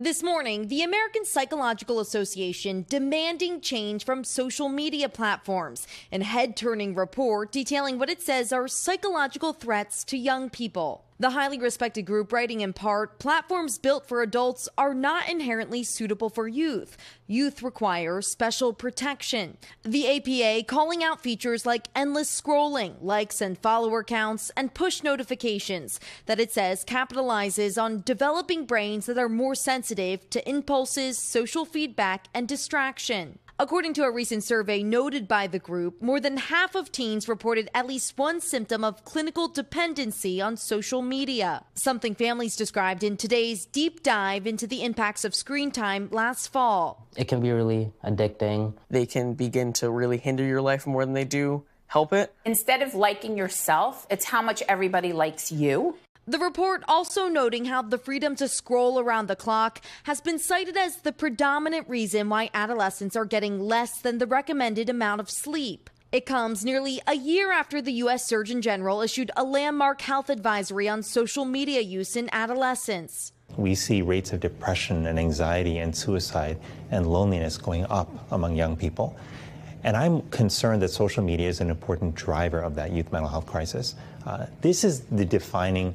This morning, the American Psychological Association demanding change from social media platforms. An head turning report detailing what it says are psychological threats to young people. The highly respected group writing in part, platforms built for adults are not inherently suitable for youth. Youth require special protection. The APA calling out features like endless scrolling, likes and follower counts, and push notifications that it says capitalizes on developing brains that are more sensitive to impulses, social feedback, and distraction. According to a recent survey noted by the group, more than half of teens reported at least one symptom of clinical dependency on social media, something families described in today's deep dive into the impacts of screen time last fall. It can be really addicting. They can begin to really hinder your life more than they do help it. Instead of liking yourself, it's how much everybody likes you. The report also noting how the freedom to scroll around the clock has been cited as the predominant reason why adolescents are getting less than the recommended amount of sleep. It comes nearly a year after the U.S. Surgeon General issued a landmark health advisory on social media use in adolescents. We see rates of depression and anxiety and suicide and loneliness going up among young people. And I'm concerned that social media is an important driver of that youth mental health crisis. Uh, this is the defining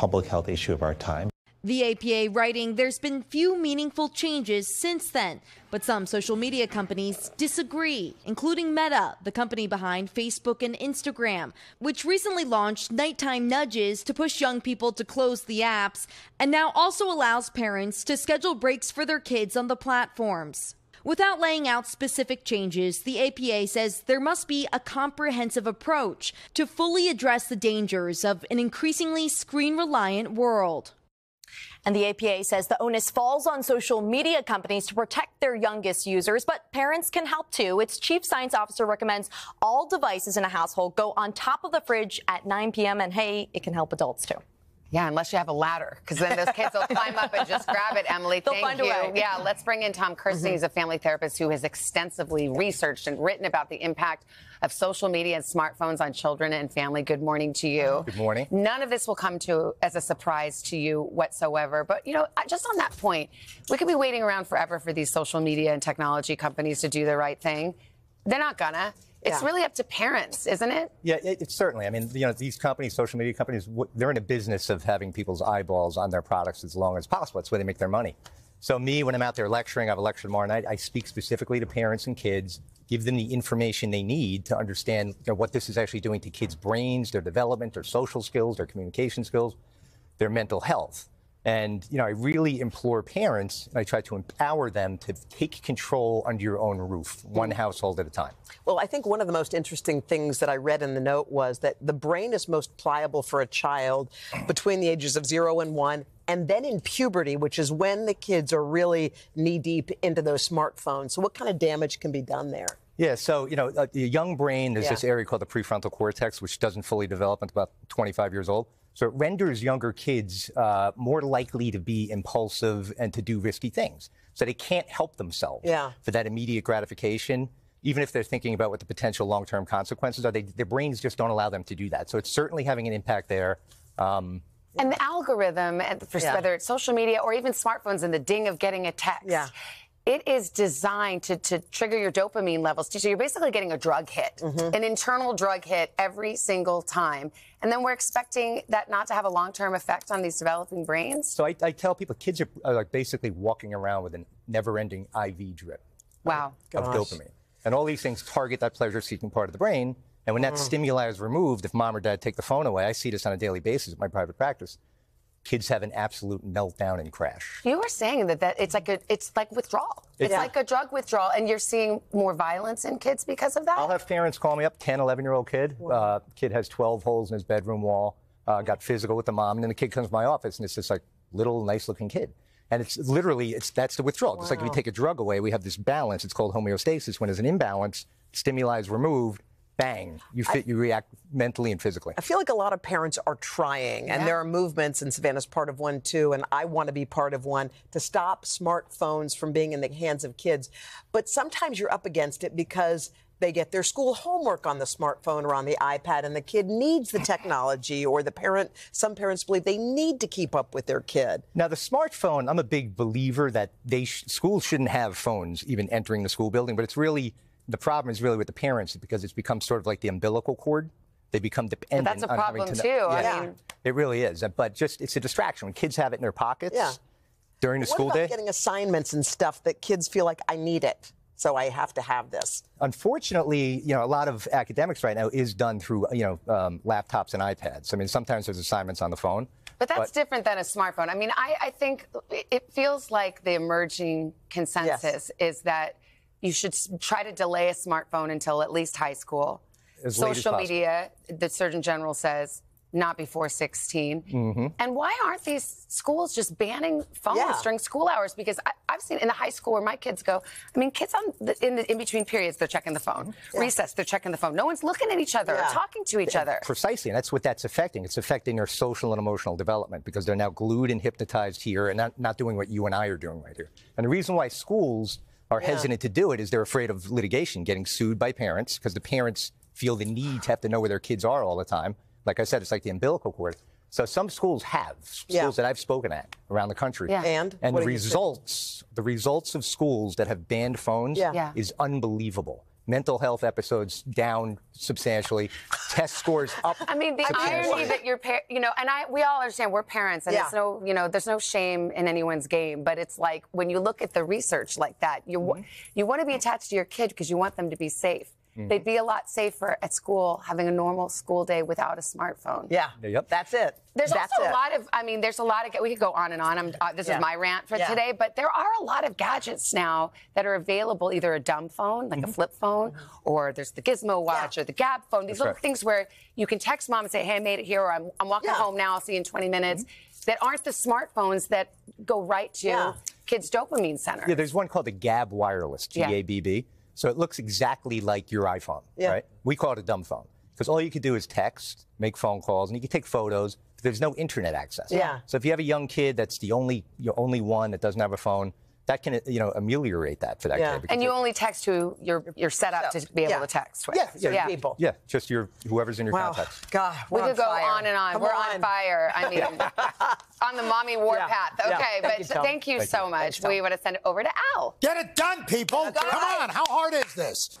public health issue of our time. The APA writing there's been few meaningful changes since then, but some social media companies disagree, including Meta, the company behind Facebook and Instagram, which recently launched nighttime nudges to push young people to close the apps and now also allows parents to schedule breaks for their kids on the platforms. Without laying out specific changes, the APA says there must be a comprehensive approach to fully address the dangers of an increasingly screen reliant world. And the APA says the onus falls on social media companies to protect their youngest users, but parents can help too. Its chief science officer recommends all devices in a household go on top of the fridge at 9 p.m. And hey, it can help adults too. Yeah, unless you have a ladder, because then those kids will climb up and just grab it. Emilie, They'll thank find a you. way. Yeah, let's bring in Tom Kersting. Mhm. He's a family therapist who has extensively researched and written about the impact of social media and smartphones on children and family. Good morning to you. Good morning. None of this will come to as a surprise to you whatsoever. But you know, just on that point, we could be waiting around forever for these social media and technology companies to do the right thing. They're not gonna. It's Yeah. really up to parents, isn't it? Yeah, it, it's certainly. I mean, you know, these companies, social media companies, w- they're in a business of having people's eyeballs on their products as long as possible. That's where they make their money. So, me, when I'm out there lecturing, I have a lecture tomorrow night. I speak specifically to parents and kids, give them the information they need to understand you know, what this is actually doing to kids' brains, their development, their social skills, their communication skills, their mental health. And you know, I really implore parents, and I try to empower them to take control under your own roof, one household at a time. Well, I think one of the most interesting things that I read in the note was that the brain is most pliable for a child between the ages of zero and one, and then in puberty, which is when the kids are really knee deep into those smartphones. So, what kind of damage can be done there? Yeah, so you know, uh, the young brain, there's Yeah. this area called the prefrontal cortex, which doesn't fully develop until about 25 years old. So it renders younger kids uh, more likely to be impulsive and to do risky things. So they can't help themselves Yeah. for that immediate gratification, even if they're thinking about what the potential long-term consequences are. They, their brains just don't allow them to do that. So it's certainly having an impact there. Um, And the algorithm, for Yeah. whether it's social media or even smartphones and the ding of getting a text, Yeah. It is designed to, to trigger your dopamine levels. So you're basically getting a drug hit, Mm-hmm. an internal drug hit every single time. And then we're expecting that not to have a long term effect on these developing brains. so I, I tell people kids are, are like basically walking around with a never-ending IV drip. Wow. of dopamine. And all these things target that pleasure seeking part of the brain. And when that Mm. stimuli is removed, if mom or dad take the phone away, I see this on a daily basis at my private practice. Kids have an absolute meltdown and crash. You were saying that, that it's like a it's like withdrawal. It's Yeah. like a drug withdrawal, and you're seeing more violence in kids because of that. I'll have parents call me up, 10, 11 year old kid. Uh, kid has 12 holes in his bedroom wall, uh, got physical with the mom, and then the kid comes to my office, and it's this like little nice looking kid. And it's literally, it's that's the withdrawal. It's like if you take a drug away, we have this balance. It's called homeostasis. When there's an imbalance, stimuli is removed, bang, you fit, you react mentally and physically. I feel like a lot of parents are trying, and there are movements, and Savannah's part of one too, and I want to be part of one to stop smartphones from being in the hands of kids. But sometimes you're up against it because they get their school homework on the smartphone or on the iPad, and the kid needs the technology, or the parent, some parents believe they need to keep up with their kid. Now, the smartphone, I'm a big believer that they sh- schools shouldn't have phones even entering the school building, but it's really the problem is really with the parents because it's become sort of like the umbilical cord. They become dependent. that's a on problem to too. know- I Yeah. mean- it really is. But just it's a distraction when kids have it in their pockets Yeah. during the what school about day. getting assignments and stuff that kids feel like I need it, so I have to have this? Unfortunately, you know, a lot of academics right now is done through you know um, laptops and iPads. I mean, sometimes there's assignments on the phone. But that's different than a smartphone. I mean, I, I think it feels like the emerging consensus is that you should try to delay a smartphone until at least high school. As late as Social media, the Surgeon General says, not before 16. Mm-hmm. And why aren't these schools just banning phones Yeah. during school hours? Because I, I've seen in the high school where my kids go, I mean, kids on the, in the in between periods, they're checking the phone. Recess, they're checking the phone. No one's looking at each other Yeah. or talking to each other. Precisely, and that's what that's affecting. It's affecting their social and emotional development because they're now glued and hypnotized here and not, not doing what you and I are doing right here. And the reason why schools are hesitant to do it is they're afraid of litigation, getting sued by parents because the parents feel the need to have to know where their kids are all the time. Like I said, it's like the umbilical cord. So some schools have schools Yeah. that I've spoken at around the country. Yeah. And? And What the do you think? results, the results of schools that have banned phones Yeah. Yeah. is unbelievable. Mental health episodes down substantially, test scores up. I mean, the irony that your par- you know, and I, we all understand we're parents, and Yeah. it's no, you know, there's no shame in anyone's game. But it's like when you look at the research like that, you wa- mm-hmm. you want to be attached to your kid because you want them to be safe. Mm-hmm. They'd be a lot safer at school having a normal school day without a smartphone. Yeah. Yep. That's it. There's That's also it. a lot of, I mean, there's a lot of, we could go on and on. I'm, uh, this Yeah. is my rant for Yeah. today, but there are a lot of gadgets now that are available, either a dumb phone, like a mm-hmm. flip phone, or there's the Gizmo Watch or the Gabb phone. These little right. things where you can text mom and say, hey, I made it here, or I'm, I'm walking Yeah. home now, I'll see you in 20 minutes, mm-hmm. that aren't the smartphones that go right to Yeah. kids' dopamine center. Yeah, there's one called the Gabb Wireless, G Yeah. A B B. So it looks exactly like your iPhone, Yeah. right? We call it a dumb phone because all you could do is text, make phone calls, and you can take photos. But there's no internet access. Yeah. So if you have a young kid that's the only your only one that doesn't have a phone, that can you know ameliorate that for that Yeah. kid. because and you only text who you're, you're set up to be able Yeah. to text with. yeah, yeah, yeah. people. yeah, just your whoever's in your Wow. contacts. God, We we're could on go fire. on and on. Come We're on. fire. I mean, on the mommy Yeah. warpath. Yeah. Okay, Thank but you, thank you Thank so you. much. Thanks, we want to send it over to Al. Get it done, people. Come on. How hard is this?